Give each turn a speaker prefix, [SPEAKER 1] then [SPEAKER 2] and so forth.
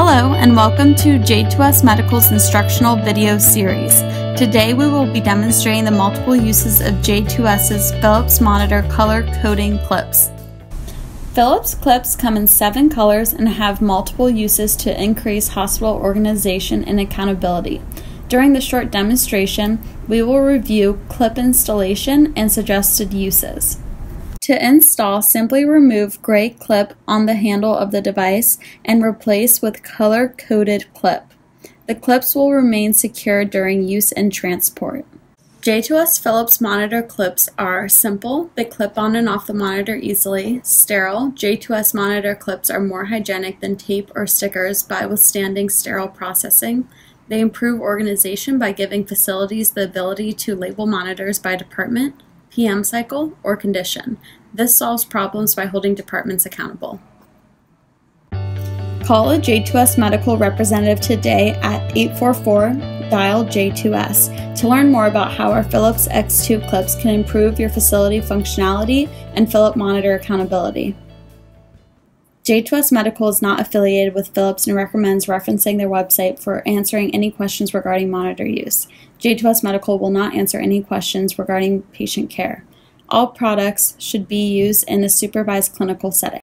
[SPEAKER 1] Hello and welcome to J2S Medical's instructional video series. Today we will be demonstrating the multiple uses of J2S's Philips Monitor color coding clips. Philips clips come in seven colors and have multiple uses to increase hospital organization and accountability. During the short demonstration, we will review clip installation and suggested uses. To install, simply remove gray clip on the handle of the device and replace with color-coded clip. The clips will remain secure during use and transport. J2S Philips monitor clips are simple, they clip on and off the monitor easily, sterile. J2S monitor clips are more hygienic than tape or stickers by withstanding sterile processing. They improve organization by giving facilities the ability to label monitors by department, PM cycle, or condition. This solves problems by holding departments accountable. Call a J2S medical representative today at 844 dial J2S to learn more about how our Philips X2 clips can improve your facility functionality and Philip monitor accountability. J2S Medical is not affiliated with Philips and recommends referencing their website for answering any questions regarding monitor use. J2S Medical will not answer any questions regarding patient care. All products should be used in a supervised clinical setting.